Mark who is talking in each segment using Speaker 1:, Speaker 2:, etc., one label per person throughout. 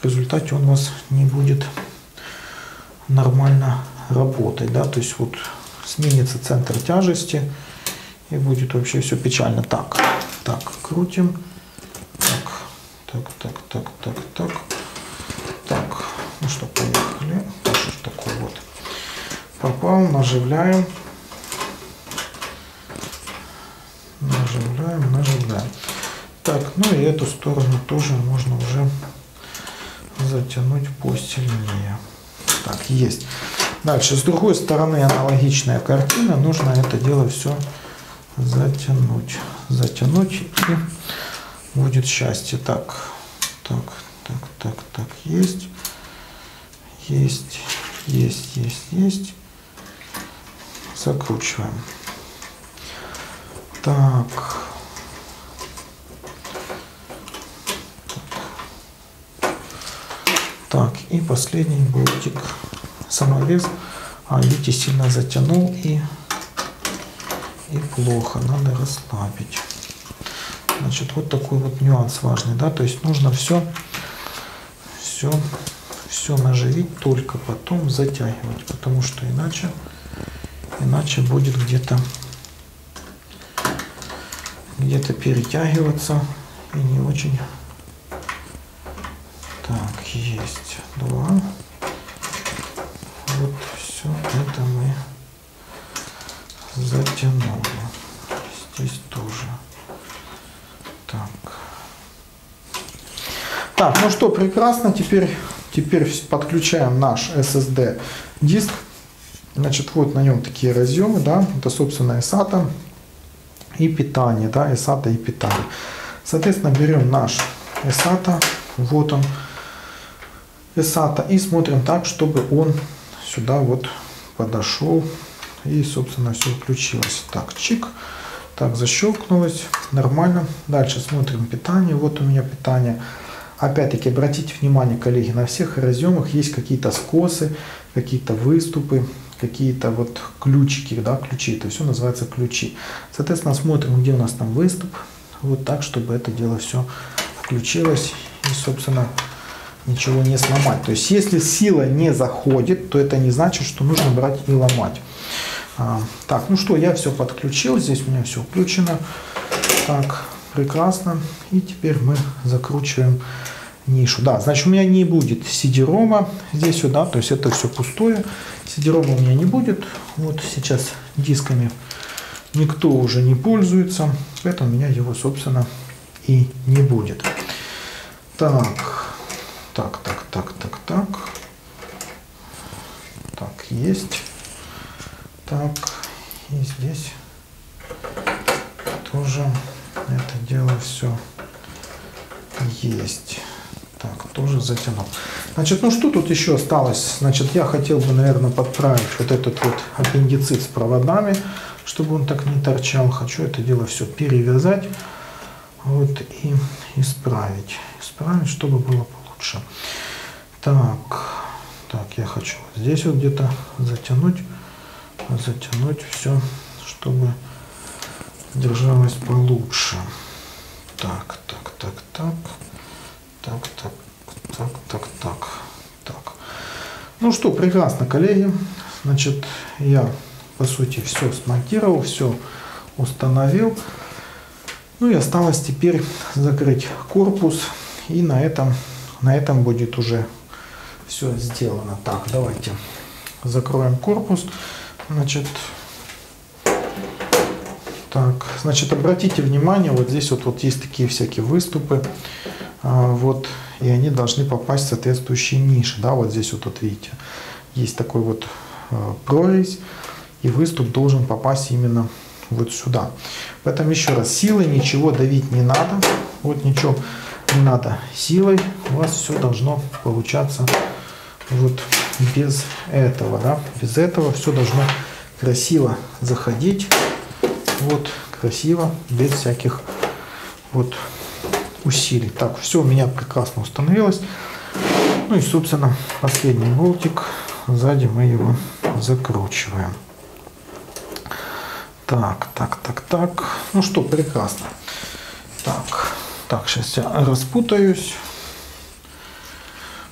Speaker 1: в результате он у вас не будет нормально работать, да, то есть вот сменится центр тяжести и будет вообще все печально. Так, так, крутим, так, так, так, так, так, так, так, ну что, поехали, что ж такое вот, попал, наживляем, наживляем, наживляем. Так, ну и эту сторону тоже можно уже затянуть посильнее. Так, есть. Дальше, с другой стороны аналогичная картина. Нужно это дело все затянуть. Затянуть и будет счастье. Так, так, так, так, так, есть. Есть, есть, есть, есть. Закручиваем. Так. Так, и последний болтик саморез. А, видите, сильно затянул и, и плохо. Надо расслабить. Значит, вот такой вот нюанс важный, да, то есть нужно все, все, все наживить, только потом затягивать, потому что иначе, иначе будет где-то где-то перетягиваться и не очень есть два. Вот все это мы затянули. Здесь тоже. Так. Так, ну что, прекрасно. Теперь, теперь подключаем наш SSD диск. Значит, вот на нем такие разъемы, да, это, собственно, SATA и питание, да, SATA и питание. Соответственно, берем наш SATA, вот он, ESATA и смотрим так, чтобы он сюда вот подошел и, собственно, все включилось. Так, чик. Так, защелкнулось. Нормально. Дальше смотрим питание. Вот у меня питание. Опять-таки, обратите внимание, коллеги, на всех разъемах есть какие-то скосы, какие-то выступы, какие-то вот ключики, да, ключи. Это все называется ключи. Соответственно, смотрим, где у нас там выступ. Вот так, чтобы это дело все включилось. И, собственно, ничего не сломать. То есть если сила не заходит, то это не значит, что нужно брать и ломать. А, так, ну что, я все подключил, здесь у меня все включено. Так, прекрасно. И теперь мы закручиваем нишу. Да, значит у меня не будет CD-ROM здесь сюда, то есть это все пустое. CD-ROM у меня не будет. Вот сейчас дисками никто уже не пользуется, поэтому у меня его, собственно, и не будет. Так, так, так, так, так, так. Так, есть. Так, и здесь тоже это дело все есть. Так, тоже затянул. Значит, ну что тут еще осталось? Значит, я хотел бы, наверное, подправить вот этот вот аппендицит с проводами, чтобы он так не торчал. Хочу это дело все перевязать вот и исправить. Исправить, чтобы было лучше. Так, так, я хочу здесь вот где-то затянуть, затянуть все, чтобы держалось получше. Так, так, так, так, так, так, так, так, так, так. Ну что, прекрасно, коллеги. Значит, я по сути все смонтировал, все установил. Ну и осталось теперь закрыть корпус и на этом на этом будет уже все сделано. Так, давайте закроем корпус. Значит, так, значит, обратите внимание, вот здесь вот, вот есть такие всякие выступы, а, вот, и они должны попасть в соответствующие ниши, да, вот здесь вот, вот видите, есть такой вот а, прорезь, и выступ должен попасть именно вот сюда. Поэтому еще раз, силой ничего давить не надо, вот ничего не надо силой, у вас все должно получаться вот без этого, да, без этого все должно красиво заходить, вот красиво, без всяких вот усилий. Так, все у меня прекрасно установилось. Ну и, собственно, последний болтик, сзади мы его закручиваем. Так, так, так, так. Ну что, прекрасно. Так, так, сейчас я распутаюсь.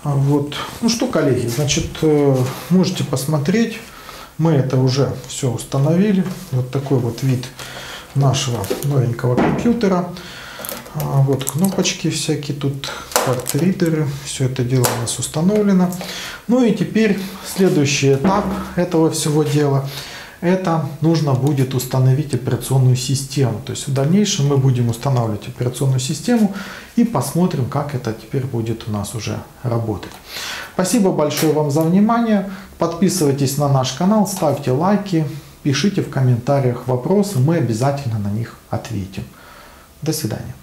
Speaker 1: А Вот. Ну что, коллеги, значит, э, можете посмотреть. Мы это уже все установили. Вот такой вот вид нашего новенького компьютера. А, Вот кнопочки всякие тут, карт-ридеры. Все это дело у нас установлено. Ну и теперь следующий этап этого всего дела – это нужно будет установить операционную систему. То есть в дальнейшем мы будем устанавливать операционную систему и посмотрим, как это теперь будет у нас уже работать. Спасибо большое вам за внимание. Подписывайтесь на наш канал, ставьте лайки, пишите в комментариях вопросы, мы обязательно на них ответим. До свидания.